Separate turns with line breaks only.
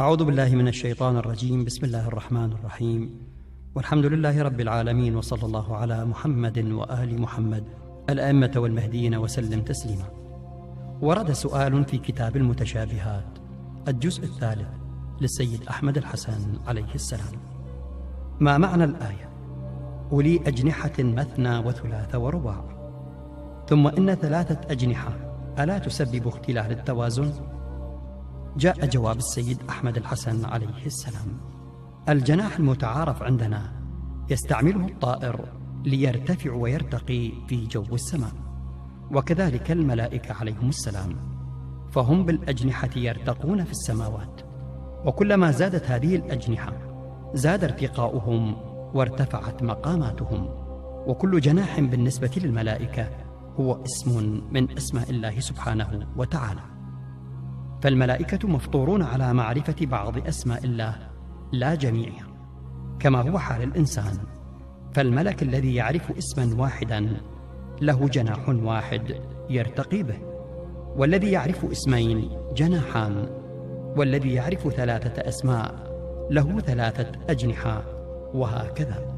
أعوذ بالله من الشيطان الرجيم. بسم الله الرحمن الرحيم. والحمد لله رب العالمين وصلى الله على محمد وآل محمد الأئمة والمهديين وسلم تسليما. ورد سؤال في كتاب المتشابهات الجزء الثالث للسيد أحمد الحسن عليه السلام. ما معنى الآية؟ أولي أجنحة مثنى وثلاث ورباع. ثم إن ثلاثة أجنحة ألا تسبب اختلال التوازن؟ جاء جواب السيد أحمد الحسن عليه السلام. الجناح المتعارف عندنا يستعمله الطائر ليرتفع ويرتقي في جو السماء وكذلك الملائكة عليهم السلام فهم بالأجنحة يرتقون في السماوات. وكلما زادت هذه الأجنحة زاد ارتقاؤهم وارتفعت مقاماتهم. وكل جناح بالنسبة للملائكة هو اسم من أسماء الله سبحانه وتعالى. فالملائكة مفطورون على معرفة بعض أسماء الله لا جميعها كما هو حال الإنسان. فالملك الذي يعرف اسما واحدا له جناح واحد يرتقي به. والذي يعرف اسمين جناحان والذي يعرف ثلاثة أسماء له ثلاثة أجنحة وهكذا.